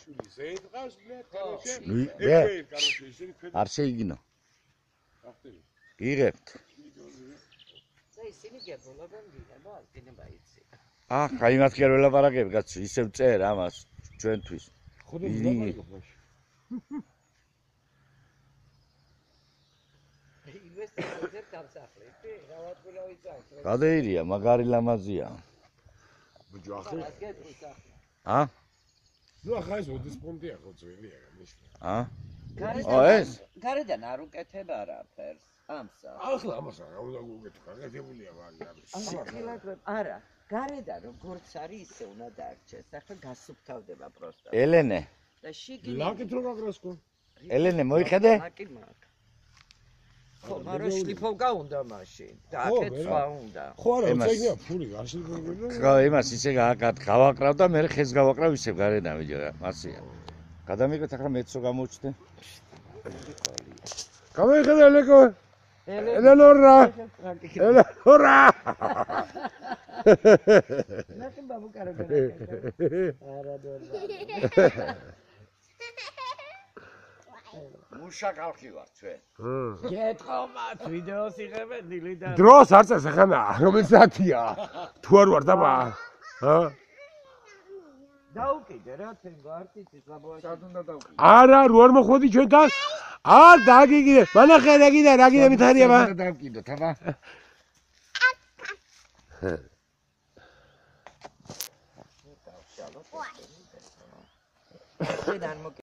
შვილი ზეიტყავს ბლეთ კაროჩე ნუ, მე. არ შეიგინო. იღებთ. და ისინი გებულობენ დინება, დინება იცი. აჰ, კაი მათ კი არ ველაპარაკებ, კაცო, ისევ წერ ამას ჩვენთვის. ხოდა იგი. ვილაპარაკო მაშინ ინვესტიციებზე გამსახლით, რავატყვილა ვიცავს. გადაირია, მაგარი ლამაზია. ბიჭო ახლა ას გეტყვის ახლა. ა? ნუ ახლა ეს ოდის პონტია ხო ძველია ნიშნა ა? გარედან ო, ეს? გარედან არ უკეთებ არაფერს. ამსა. ახლა ამას რა უნდა გუგეთ გაკეთებულია ვარი არის ხილაკრებ არა. გარედან როგორც არის ისე უნდა დარჩეს. ახლა გასუფთავდება პროსტა. ელენე, და შიგნით ლაკით რო გაგრასკო ელენე მოიხედე? ლაკი მაქვს. ხო, მაგრამ შლიფოვკა უნდა მაშინ. და ხო, აქეთ სხვა უნდა. ხო არა უცეგია ფული გაშლი გოგო ხა იმას ისე გავაკრავ და მე ხეს გავაკრავ ისე გარედან ვიჯო, მასია. გადამიგეთ ახლა მეცო გამოჩნდე. გამიხედა ლეკო ელენორა ელენორა ნახე ბაბუ კარგა. არა დორა. მუშა კალხი ვარ ჩვენ. გეტყო მათ ვიდეოს იღებენ დილი და დროს არ წეს ახანა რომელიც საათია თუ არ ვარ დაბა ჰა დაუკიდე რა თენგო არტისტის ბაბუაში. სად უნდა დავკი? არა რო არ მოხვედი ჩვენთან არ დაგიგიდე მანახე დაგიდე რა კიდე მითხარია მა დავკიდო, თაბა. შენ არ მოკ